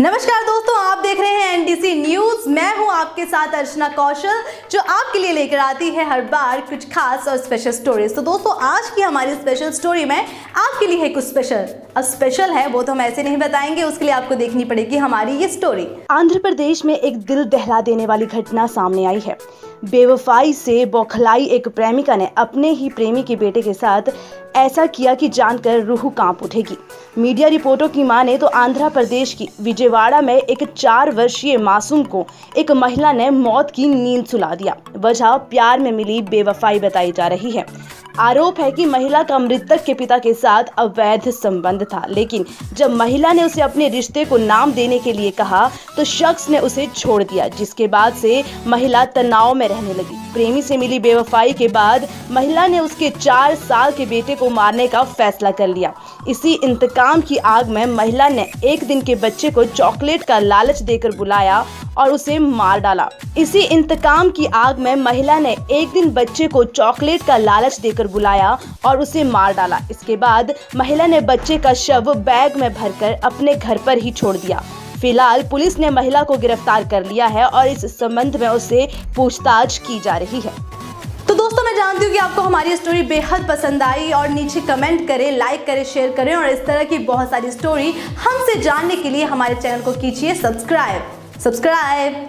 नमस्कार दोस्तों, आप देख रहे हैं एनडीसी न्यूज़ मैं हूँ आपके साथ अर्चना कौशल, जो आपके लिए लेकर आती है हर बार कुछ खास और स्पेशल स्टोरीज तो दोस्तों, आज की हमारी स्पेशल स्टोरी में आपके लिए है कुछ स्पेशल अब स्पेशल है, वो तो हम ऐसे नहीं बताएँगे, उसके लिए आपको देखनी पड़ेगी हमारी ये स्टोरी आंध्र प्रदेश में एक दिल दहला देने वाली घटना सामने आई है। बेवफाई से बौखलाई एक प्रेमिका ने अपने ही प्रेमी के बेटे के साथ ऐसा किया कि जानकर रूह काँप उठेगी। मीडिया रिपोर्टों की माने तो आंध्र प्रदेश की विजयवाड़ा में एक चार वर्षीय मासूम को एक महिला ने मौत की नींद सुला दिया। वजह प्यार में मिली बेवफाई बताई जा रही है। आरोप है कि महिला का मृतक के पिता के साथ अवैध संबंध था, लेकिन जब महिला ने उसे अपने रिश्ते को नाम देने के लिए कहा तो शख्स ने उसे छोड़ दिया, जिसके बाद से महिला तनाव में रहने लगी। प्रेमी से मिली बेवफाई के बाद महिला ने उसके चार साल के बेटे को मारने का फैसला कर लिया। इसी इंतकाम की आग में महिला ने एक दिन के बच्चे को चॉकलेट का लालच देकर बुलाया और उसे मार डाला। इसी इंतकाम की आग में महिला ने एक दिन बच्चे को चॉकलेट का लालच देकर बुलाया और उसे मार डाला। इसके बाद महिला ने बच्चे का शव बैग में भरकर अपने घर पर ही छोड़ दिया। फ़िलहाल पुलिस ने महिला को गिरफ़्तार कर लिया है और इस संबंध में उसे पूछताछ की जा रही है। जानती हूँ कि आपको हमारी स्टोरी बेहद पसंद आई और नीचे कमेंट करें लाइक करें शेयर करें और इस तरह की बहुत सारी स्टोरी हमसे जानने के लिए हमारे चैनल को कीजिए सब्सक्राइब सब्सक्राइब